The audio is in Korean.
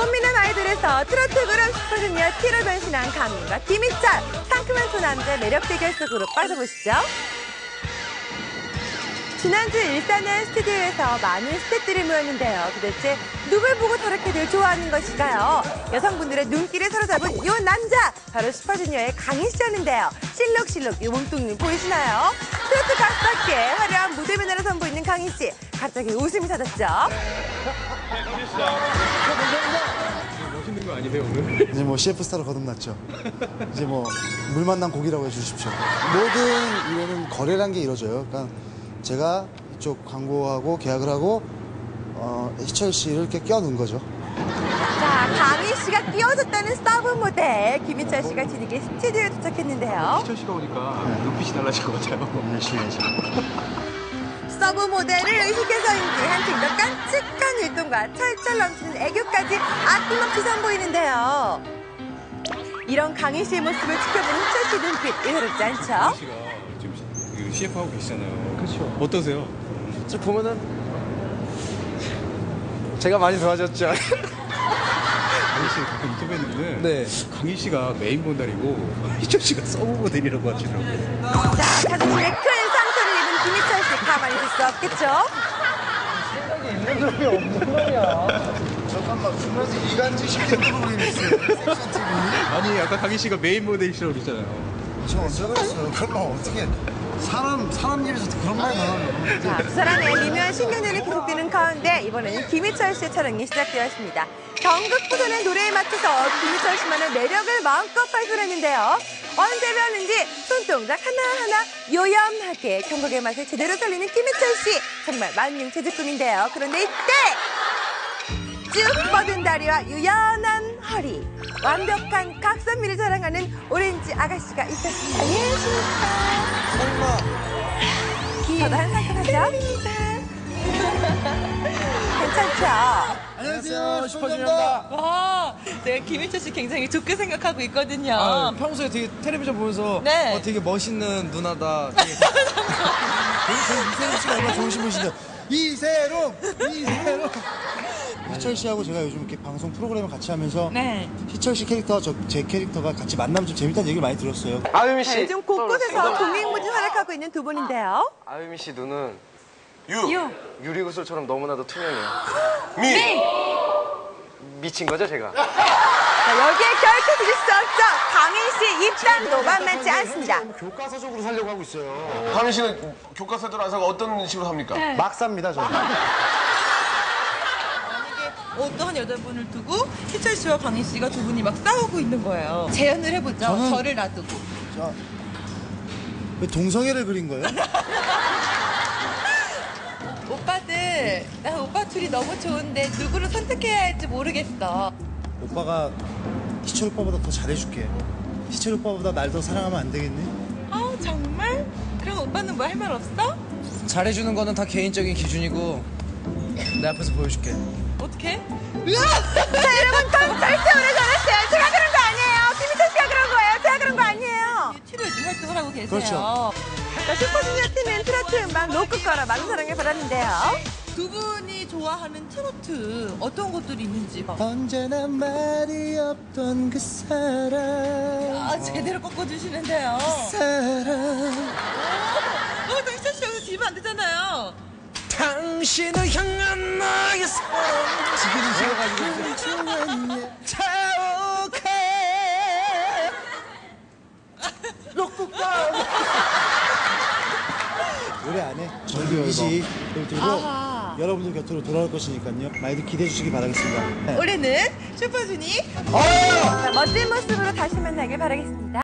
꽃미남 아이돌에서 트로트 그룹 슈퍼주니어 T로 변신한 강민과 김희철 상큼한 두 남자 매력 대결 속으로 빠져보시죠. 지난주 일산의 스튜디오에서 많은 스태프들이 모였는데요. 도대체 누굴 보고 저렇게들 좋아하는 것일까요? 여성분들의 눈길을 사로잡은 요 남자! 바로 슈퍼주니어의 강희 씨였는데요. 실룩실룩 이 몸뚱이 보이시나요? 트로트 가수답게 화려한 무대 면화를 선보이는 강희 씨. 갑자기 웃음이 터졌죠? 멋있는 거 아니세요 오늘? 이제 뭐 CF 스타로 거듭났죠. 이제 뭐 물 만난 고기라고 해주십시오. 모든 일에는 거래란 게 이루어져요. 그러니까 제가 이쪽 광고하고 계약을 하고 어, 희철 씨를 이렇게 껴넣은 거죠. 자, 강인 씨가 끼워줬다는 서브 모델 김희철 씨가 뒤늦게 스튜디오에 도착했는데요. 희철 씨가 오니까 눈빛이 달라질 것 같아요. 열심히 해야죠. 서브 모델을 의식해서인지 한층 더 깜찍한 율동과 철철 넘치는 애교까지 아낌없이 선보이는데요. 이런 강인 씨의 모습을 지켜보는 희철 씨 눈빛 예사롭지 않죠? 씨가 지금 시- CF 하고 계시잖아요. 그렇죠. 어떠세요? 저 보면은 제가 많이 좋아졌죠. 강인 씨 가끔 인터뷰했는데 네. 강인 씨가 메인 모델이고 희철 씨가 서브 모델이라고 하시더라고요. 자, 김희철 씨 가만히 있을 수 없겠죠? 잠깐만, 그러면서 이간질 시키는 부분이 있어요. 아니 아까 강희 씨가 메인 모델이시라고 그랬잖아요. 저 언제 그랬어요? 말 어떻게. 사람, 사람 입에서 그런 말 나와요. 자, 두 사람의 미묘한 신경전이 계속되는 가운데 이번에는 김희철 씨의 촬영이 시작되었습니다. 전국 부전의 노래에 맞춰서 김희철 씨만의 매력을 마음껏 발견했는데요. 언제 배웠는지 손동작 하나하나 요염하게 경극의 맛을 제대로 살리는 김희철 씨. 정말 만능 재주꾼인데요. 그런데 이때 쭉 뻗은 다리와 유연한 허리, 완벽한 각선미를 자랑하는 오렌지 아가씨가 있었습니다. 안녕하십니까. 저도 항상 하죠? 괜찮죠? 안녕하세요, 슈퍼주니어입니다. 와, 내가 김희철 씨 굉장히 좋게 생각하고 있거든요. 아, 평소에 되게 텔레비전 보면서 네. 어, 되게 멋있는 누나다. 되게 이세롬 씨가 얼마나 좋으신 분이신데. 이세롬! 이세롬! 희철 씨하고 제가 요즘 이렇게 방송 프로그램을 같이 하면서 네. 희철 씨 캐릭터와 저, 제 캐릭터가 같이 만나면 좀 재밌다는 얘기를 많이 들었어요. 아유미 자, 씨. 요즘 곳곳에서 동행무진 활약하고 있는 두 분인데요. 아유미 씨 눈은 유. 유리구슬처럼 너무나도 투명해요. 미. 미친 거죠 제가? 자, 여기에 결코 드릴 수 없죠. 강인 씨 입담도 만만치 않습니다. 교과서적으로 살려고 하고 있어요. 하민 씨는 교과서 들어서 어떤 식으로 삽니까? 막 삽니다, 저는. 어떠한 여자분을 두고 희철 씨와 강희 씨가 두 분이 막 싸우고 있는 거예요. 재연을 해보죠. 저는- 저를 놔두고. 자, 왜 동성애를 그린 거예요? 오빠들, 나 오빠 둘이 너무 좋은데 누구를 선택해야 할지 모르겠어. 오빠가 희철 오빠보다 더 잘해줄게. 희철 오빠보다 날 더 사랑하면 안 되겠니? 아 정말? 그럼 오빠는 뭐 할 말 없어? 잘해주는 거는 다 개인적인 기준이고 내 앞에서 보여줄게. 어떻게? 자, 여러분, 전 절대 오래 전했어요. 제가 그런 거 아니에요. 김희철 씨가 그런 거예요. 제가 그런 거 아니에요. 요즘 활동을 하고 계세요. 그렇죠. 자, 슈퍼주니어 팀은 트로트 음반 로크 거라 많은 사랑을 받았는데요. 두 분이 좋아하는 트로트 어떤 것들이 있는지 막. 언제나 말이 없던 그 사람. 아 제대로 꺾어주시는데요. 사람. 어, 또 희철 씨 여기서 지면 안 되잖아요. 당신을 향한 나의 사랑. 지금 지어가지고 노래 안 해. 정규 이식을 들고 여러분들 곁으로 돌아올 것이니까요. 많이들 기대해 주시기 바라겠습니다. 네. 올해는 슈퍼주니 자, 멋진 모습으로 다시 만나길 바라겠습니다.